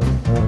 Música